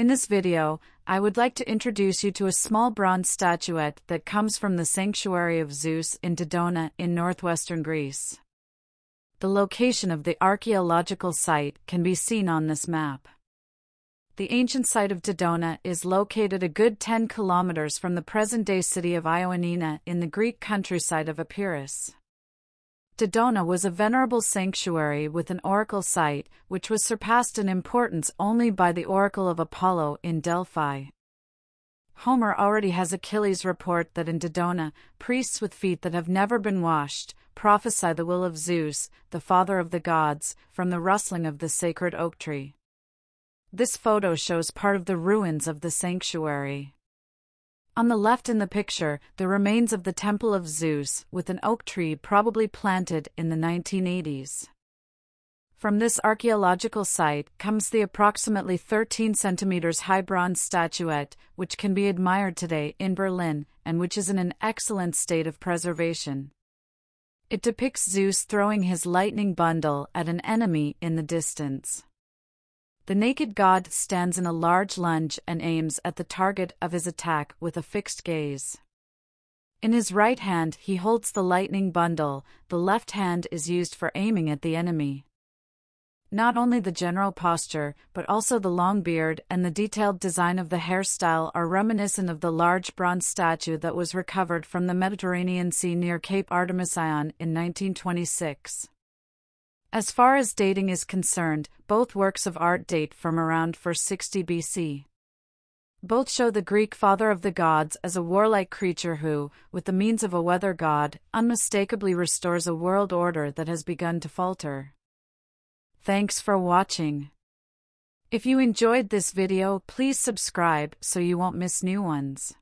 In this video, I would like to introduce you to a small bronze statuette that comes from the Sanctuary of Zeus in Dodona in northwestern Greece. The location of the archaeological site can be seen on this map. The ancient site of Dodona is located a good 10 kilometers from the present-day city of Ioannina in the Greek countryside of Epirus. Dodona was a venerable sanctuary with an oracle site, which was surpassed in importance only by the Oracle of Apollo in Delphi. Homer already has Achilles report that in Dodona, priests with feet that have never been washed prophesy the will of Zeus, the father of the gods, from the rustling of the sacred oak tree. This photo shows part of the ruins of the sanctuary. On the left in the picture, the remains of the Temple of Zeus, with an oak tree probably planted in the 1980s. From this archaeological site comes the approximately 13 centimeters high bronze statuette, which can be admired today in Berlin and which is in an excellent state of preservation. It depicts Zeus throwing his lightning bundle at an enemy in the distance. The naked god stands in a large lunge and aims at the target of his attack with a fixed gaze. In his right hand he holds the lightning bundle, the left hand is used for aiming at the enemy. Not only the general posture, but also the long beard and the detailed design of the hairstyle are reminiscent of the large bronze statue that was recovered from the Mediterranean Sea near Cape Artemision in 1926. As far as dating is concerned, both works of art date from around 460 BC. Both show the Greek father of the gods as a warlike creature who, with the means of a weather god, unmistakably restores a world order that has begun to falter. Thanks for watching. If you enjoyed this video, please subscribe so you won't miss new ones.